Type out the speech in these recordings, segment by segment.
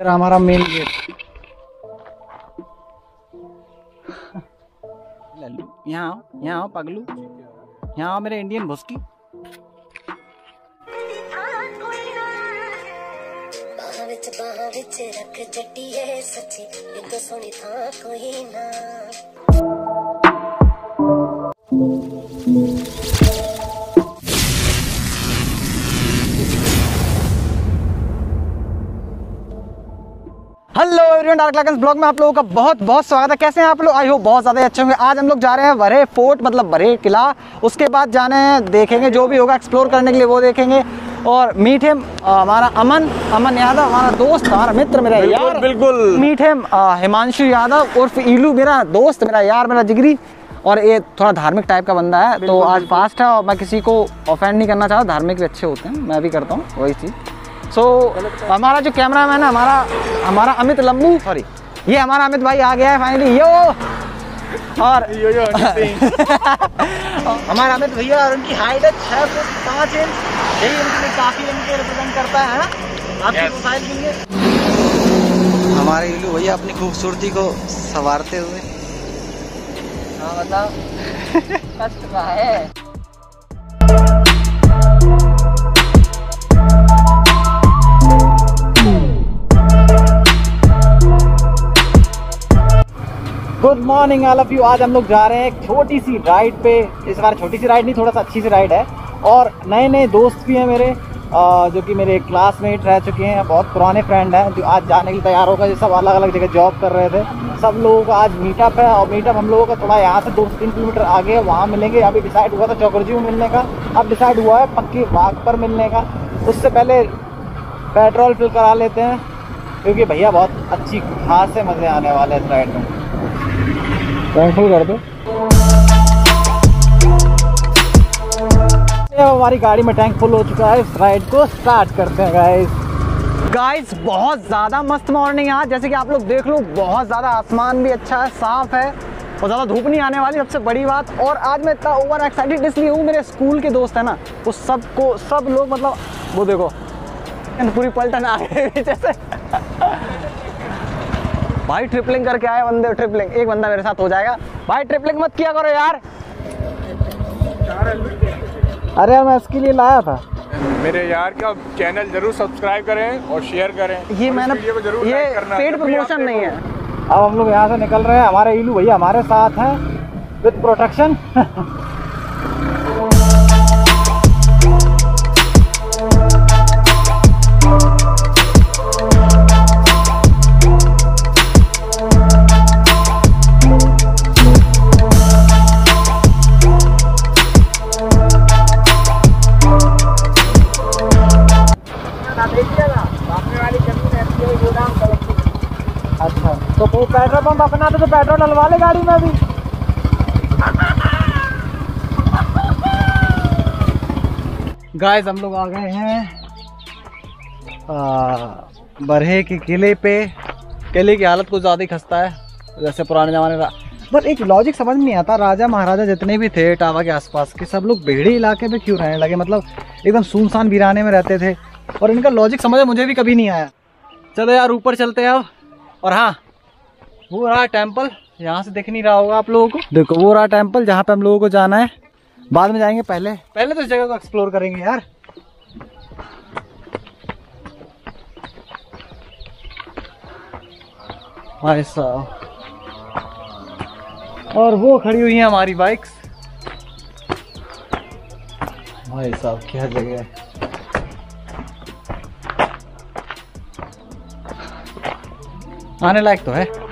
हमारा main gate Lallu यहाँ आओ यहाँ आओ पगलू यहाँ आओ मेरे इंडियन भुस्की ਬਾਹਾਂ ਵਿੱਚ ਬਾਹਾਂ ਵਿੱਚ ਰੱਖ ਜੱਟੀਏ ਸੱਚੀ ਇਹ ਤੋਂ ਸੋਹਣੀ ਥਾਂ ਕੋਈ ਨਾ डार्क लैकन्स ब्लॉग में आप लोगों का बहुत बहुत स्वागत है। कैसे हैं आप लोग? आई होप बहुत ज़्यादा अच्छे होंगे। आज हम लोग जा रहे हैं वरे फोर्ट मतलब वरे किला। उसके बाद जाने हैं देखेंगे जो भी होगा एक्सप्लोर करने के लिए वो देखेंगे। और मीट हिम हमारा अमन अमन यादव हमारा दोस्त हमारा मित्र मेरा बिल्कुल, यार। बिल्कुल। मीट हिम हिमांशु यादव उर्फ़ ईलू मेरा दोस्त मेरा यार मेरा जिगरी। और ये थोड़ा धार्मिक टाइप का बंदा है। तो आज फास्ट है और मैं किसी को ऑफेंड नहीं करना चाहता। धार्मिक भी अच्छे होते हैं। मैं भी करता हूँ वही चीज़। सो so, हमारा जो कैमरा मैन है हमारा हमारा अमित लम्बू सॉरी ये हमारा अमित भाई आ गया है फाइनली यो। और यो यो हमारा अमित भैया और उनकी हाइट है छः फुट पाँच इंच यही उनके लिए काफ़ी उनको रिप्रेजेंट करता है ना? आपकी. प्रोफ़ाइल के लिए हमारे इलू भैया अपनी खूबसूरती को संवारते हुए। हाँ मतलब कष्ट का है। Good morning all of you आज हम लोग जा रहे हैं एक छोटी सी राइड पे। इस बार छोटी सी राइड नहीं, थोड़ा सा अच्छी सी राइड है। और नए नए दोस्त भी हैं मेरे जो कि मेरे क्लासमेट रह चुके हैं, बहुत पुराने फ्रेंड हैं, जो आज जाने के लिए तैयार होकर सब अलग अलग जगह जॉब कर रहे थे। सब लोगों का आज मीटअप है और मीटअप हम लोगों का थोड़ा यहाँ से दो से तीन किलोमीटर आगे है, वहाँ मिलेंगे। अभी डिसाइड हुआ था चौकरजी में मिलने का। अब डिसाइड हुआ है पक्की बाग पर मिलने का। उससे पहले पेट्रोल फिल करा लेते हैं, क्योंकि भैया बहुत अच्छी, खासे मज़े आने वाले हैं इस राइड में। टैंक कर दो। हमारी गाड़ी में टैंक फुल हो चुका है। इस राइड को स्टार्ट करते हैं गाइस गाइस बहुत ज़्यादा मस्त मॉर्निंग है आज। जैसे कि आप लोग देख लो, बहुत ज़्यादा आसमान भी अच्छा है, साफ़ है और ज़्यादा धूप नहीं आने वाली सबसे बड़ी बात। और आज मैं इतना ओवर एक्साइटेड इसलिए हूँ, मेरे स्कूल के दोस्त है ना, वो सबको, सब लोग मतलब वो देखो, पूरी पलटन आ गई पीछे से। भाई ट्रिपलिंग करके आए बंदे ट्रिपलिंग एक बंदा मेरे साथ हो जाएगा। भाई ट्रिपलिंग मत किया करो यार। अरे यार मैं इसके लिए लाया था। मेरे यार का चैनल ज़रूर सब्सक्राइब करें और शेयर करें। ये मैंने ये पेड प्रमोशन नहीं है। अब हम लोग यहाँ से निकल रहे हैं। हमारे इलू भैया हमारे साथ हैं। विद प्रोटेक्शन अपना तो, तो पेट्रोल डलवा ले गाड़ी में अभी गाइस हम लोग आ गए हैं बरहे के किले पे। किले की हालत कुछ ज़्यादा ही खस्ता है जैसे पुराने ज़माने का। बट एक लॉजिक समझ नहीं आता राजा महाराजा जितने भी थे टावा के आसपास के सब लोग बेहड़ी इलाके में क्यों रहने लगे? मतलब एकदम सुनसान वीराने में रहते थे। और इनका लॉजिक समझ मुझे भी कभी नहीं आया। चलो यार ऊपर चलते हैं अब। और हाँ वो रहा टेंपल यहाँ से दिख नहीं रहा होगा आप लोगों को। देखो वो रहा टेंपल जहाँ पे हम लोगों को जाना है। बाद में जाएँगे पहले। पहले तो इस जगह को एक्सप्लोर करेंगे यार। भाई साहब। और वो खड़ी हुई है हमारी बाइक्स भाई साहब क्या जगह है। आने लायक तो है।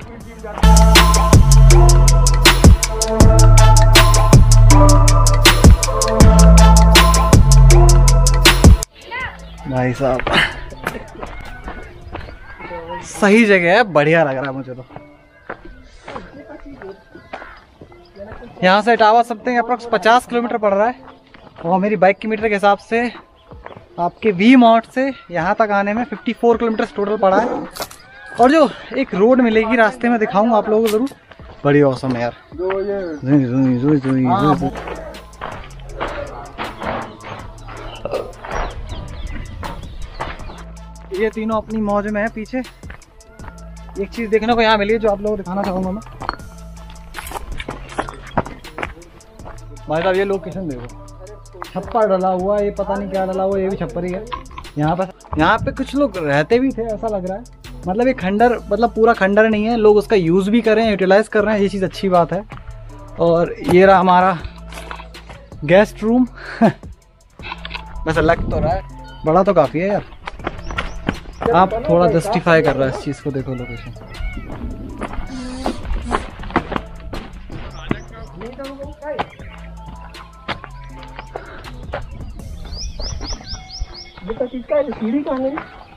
भाई साहब। सही जगह है बढ़िया लग रहा है मुझे तो। यहाँ से इटावा समथिंग अप्रोक्स पचास किलोमीटर पड़ रहा है। और मेरी बाइक की मीटर के हिसाब से आपके वी मॉट से यहाँ तक आने में 54 किलोमीटर टोटल पड़ा है। और जो एक रोड मिलेगी रास्ते में दिखाऊँगा आप लोगों को ज़रूर। बड़ी औसम है यार। ये तीनों अपनी मौज में है, पीछे। एक चीज़ देखने को यहाँ मिली है, जो आप लोगों को दिखाना चाहूँगा मैं। भाई साहब, ये लोकेशन देखो। छप्पर डला हुआ है, ये पता नहीं क्या डला हुआ ये भी छप्पर ही है। यहाँ पर यहाँ पे कुछ लोग रहते भी थे, ऐसा लग रहा है। मतलब ये खंडर मतलब पूरा खंडर नहीं है, लोग उसका यूज़ भी कर रहे हैं यूटिलाइज कर रहे हैं, ये चीज़ अच्छी बात है। और ये रहा हमारा गेस्ट रूम वैसे लग तो रहा है। बड़ा तो काफ़ी है यार। आप थोड़ा जस्टिफाई कर रहा है इस चीज़ को देखो लोकेशन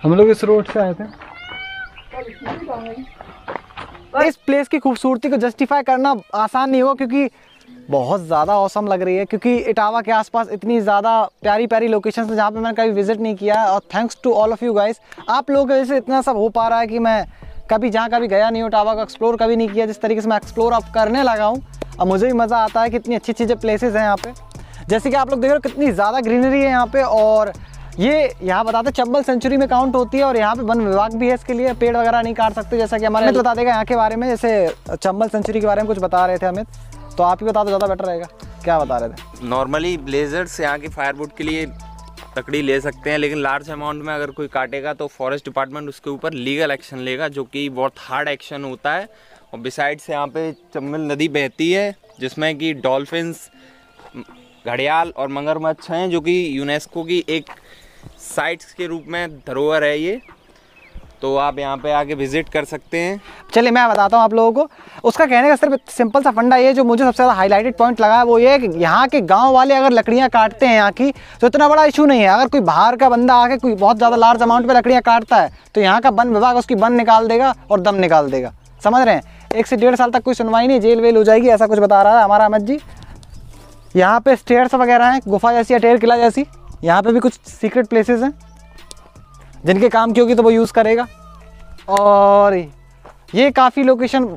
हम लोग इस रोड से आए थे। इस प्लेस की खूबसूरती को जस्टिफाई करना आसान नहीं होगा क्योंकि बहुत ज़्यादा औसम लग रही है क्योंकि इटावा के आसपास इतनी ज़्यादा प्यारी प्यारी लोकेशन है जहाँ पे मैंने कभी विज़िट नहीं किया है। और thanks to all of you guys आप लोगों की वजह से इतना सब हो पा रहा है कि मैं कभी जहाँ कभी गया नहीं हूँ इटावा को एक्सप्लोर कभी नहीं किया जिस तरीके से मैं एक्सप्लोर अब करने लगा हूँ। और मुझे भी मज़ा आता है कि इतनी अच्छी अच्छी चीज़ें प्लेसेस हैं यहाँ पे। जैसे कि आप लोग देख रहे हो कितनी ज़्यादा ग्रीनरी है यहाँ पे और ये यहाँ बताते चंबल सेंचुरी में काउंट होती है और यहाँ पे वन विभाग भी है इसके लिए। पेड़ वगैरह नहीं काट सकते जैसा कि हमारे अमित बता देगा यहाँ के बारे में जैसे चंबल सेंचुरी के बारे में कुछ बता रहे थे अमित। तो आप ही बता दो, ज़्यादा बेटर रहेगा। क्या बता रहे थे? नॉर्मली ब्लेजर्स यहाँ की फायरवुड के लिए लकड़ी ले सकते हैं, लेकिन लार्ज अमाउंट में अगर कोई काटेगा तो फॉरेस्ट डिपार्टमेंट उसके ऊपर लीगल एक्शन लेगा, जो कि बहुत हार्ड एक्शन होता है। और बिसाइड्स यहाँ पे चम्बल नदी बहती है, जिसमें कि डॉल्फिन्स घड़ियाल और मगरमच्छ हैं, जो कि यूनेस्को की एक साइट्स के रूप में धरोहर है ये। तो आप यहाँ पे आके विज़िट कर सकते हैं। चलिए, मैं बताता हूँ आप लोगों को। उसका कहने का सिर्फ़ सिंपल सा फंडा ये जो मुझे सबसे ज़्यादा हाईलाइटेड पॉइंट लगा है, वो ये है कि यहाँ के गाँव वाले अगर लकड़ियाँ काटते हैं यहाँ की तो इतना बड़ा इशू नहीं है। अगर कोई बाहर का बंदा आके कोई बहुत ज़्यादा लार्ज अमाउंट पर लकड़ियाँ काटता है तो यहाँ का वन विभाग उसकी वन निकाल देगा और दम निकाल देगा। समझ रहे हैं? एक से डेढ़ साल तक कोई सुनवाई नहीं, जेल वेल हो जाएगी, ऐसा कुछ बता रहा है हमारा अमित जी। यहाँ पे स्टेयर्स वगैरह हैं, गुफा जैसी अटेर किला जैसी, यहाँ पे भी कुछ सीक्रेट प्लेसेस हैं। जिनके काम की होगी तो वो यूज़ करेगा। और ये काफ़ी लोकेशन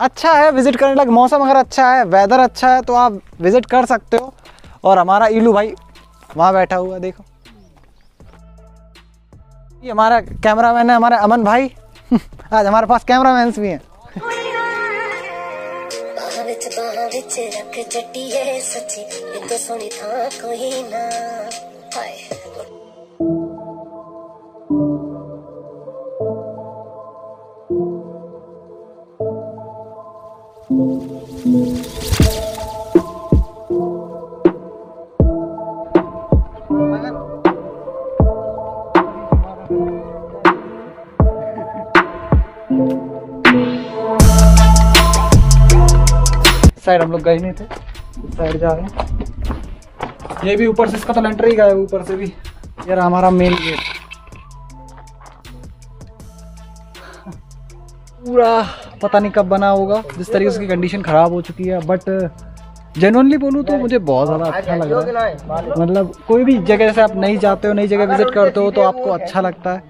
अच्छा है विज़िट करने लायक मौसम अगर अच्छा है वेदर अच्छा है तो आप विज़िट कर सकते हो। और हमारा इलू भाई वहाँ बैठा हुआ देखो। ये हमारा कैमरा मैन है, हमारा अमन भाई। आज हमारे पास कैमरा मैन भी हैं। रख सची तो सोनी था कोई ना। हाय। साइड हम लोग गए नहीं थे इस साइड जा रहे हैं। ये भी ऊपर से, इसका तो लेंटर ही गया ऊपर से भी। यार हमारा मेन गेट पूरा पता नहीं कब बना होगा, जिस तरीके से उसकी कंडीशन ख़राब हो चुकी है बट जेनुअनली बोलूँ तो मुझे बहुत ज़्यादा अच्छा लग रहा है। मतलब कोई भी जगह, जैसे आप नहीं जाते हो, नई जगह विज़िट करते हो तो आपको अच्छा लगता है।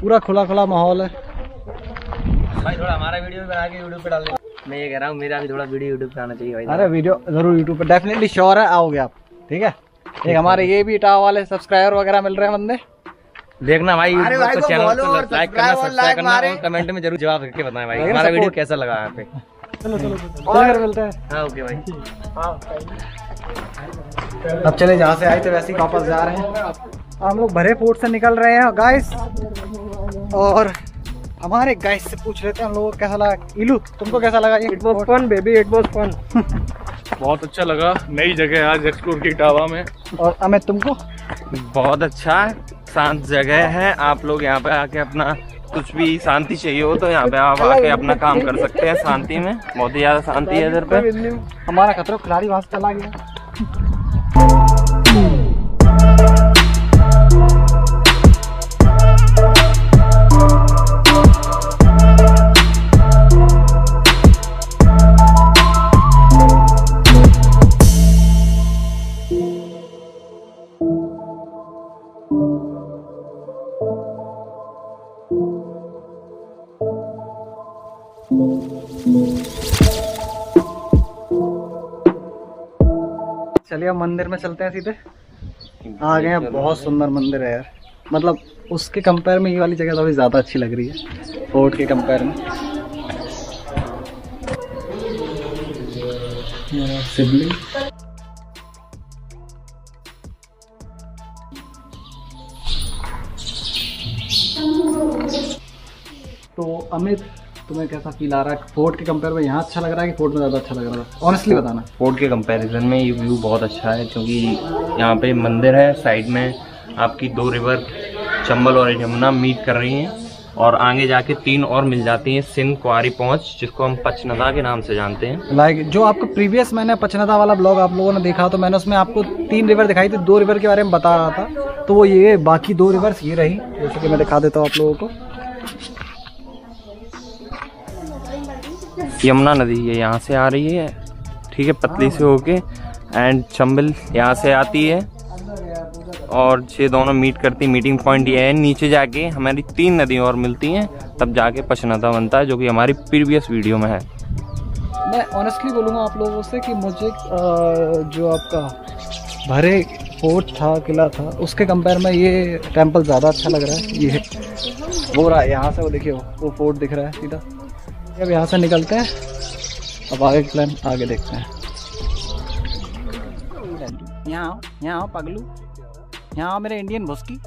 पूरा खुला खुला माहौल है। भाई, थोड़ा हमारा वीडियो बना के यूट्यूब पे डाल मैं ये कह रहा हूँ मेरा भी थोड़ा वीडियो यूट्यूब पे आना चाहिए भाई। अरे वीडियो ज़रूर यूट्यूब पे डेफिनेटली श्योर है आओगे आप ठीक है? एक हमारे ये भी टाव वाले सब्सक्राइबर वगैरह मिल रहे हैं बंदे। देखना भाई चैनल को लाइक करना सब्सक्राइब करना और कमेंट में ज़रूर जवाब करके बताएँ भाई हमारा वीडियो कैसा लगा यहाँ पे। चलो चलो चलो मिलते हैं। हाँ ओके भाई। अब चले जहाँ से आए थे वैसे ही वापस जा रहे हैं। हम लोग भरे पोर्ट से निकल रहे हैं गाइस और हमारे गाइस से पूछ लेते हैं हम लोगों को कैसा लगा? इलू तुमको कैसा लगा ये? Fun baby it was fun बहुत अच्छा लगा। नई जगह आज एक्सप्लोर की टावा में। और अमित तुमको? बहुत अच्छा शांत जगह है। आप लोग यहाँ पे आके अपना कुछ भी शांति चाहिए हो तो यहाँ पे आप आके अपना काम कर सकते हैं शांति में। बहुत ही ज़्यादा शांति है इधर पे। हमारा खतरो खिलाड़ी वहाँ से चला गया। जाएगा मंदिर में चलते हैं सीधे। आ गए हैं बहुत सुंदर मंदिर है यार। मतलब उसके कंपेयर में ये वाली जगह तो अभी ज़्यादा अच्छी लग रही है फोर्ट के कंपेयर में। शिवलिंग। तो अमित तुम्हें कैसा फील आ रहा है? फोर्ट के कंपेयर में यहाँ अच्छा लग रहा है कि फोर्ट में ज़्यादा अच्छा लग रहा है? ऑनेस्टली बताना। फोर्ट के कंपैरिजन में ये व्यू बहुत अच्छा है क्योंकि यहाँ पे मंदिर है साइड में आपकी दो रिवर चंबल और यमुना मीट कर रही हैं और आगे जाके तीन और मिल जाती हैं सिंध कुआरी पहुँच जिसको हम पचनदा के नाम से जानते हैं। लाइक like, जो आपको प्रीवियस मैंने पचनदा वाला ब्लॉग आप लोगों ने देखा तो मैंने उसमें आपको तीन रिवर दिखाई थी दो रिवर के बारे में बता रहा था। तो वो ये बाकी दो रिवर्स ये रही जैसे कि मैं दिखा देता हूँ आप लोगों को। यमुना नदी ये यहाँ से आ रही है। ठीक है पतली से होके एंड चंबल यहाँ से आती है। और ये दोनों मीट करती मीटिंग पॉइंट ये है। नीचे जाके हमारी तीन नदियाँ और मिलती हैं तब जाके पचनदा बनता है जो कि हमारी प्रीवियस वीडियो में है। मैं ऑनेस्टली बोलूँगा आप लोगों से कि मुझे जो आपका भरे फोर्ट था किला था उसके कंपेयर में ये टेंपल ज़्यादा अच्छा लग रहा है। ये वो रहा है यहाँ से वो देखिए वो फोर्ट दिख रहा है सीधा। अब यहाँ से निकलते हैं। अब आगे प्लान आगे देखते हैं। यहाँ आओ यहाँ आओ, पगलू। यहाँ आओ मेरे इंडियन भुस्की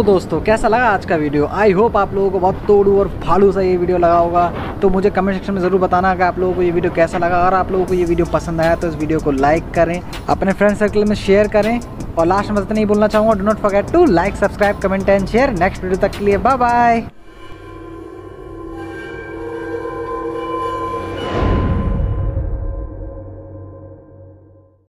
तो दोस्तों, कैसा लगा आज का वीडियो आई होप आप लोगों को बहुत तोड़ू और फाड़ू सा ये वीडियो लगा होगा। तो मुझे कमेंट सेक्शन में ज़रूर बताना कि आप लोगों को ये वीडियो कैसा लगा। अगर आप लोगों को ये वीडियो पसंद आया तो इस वीडियो को लाइक करें, अपने फ्रेंड सर्कल में शेयर करें। और लास्ट में इतना नहीं बोलना चाहूँगा do not forget to like subscribe comment and share next video तक के लिए बाय बाय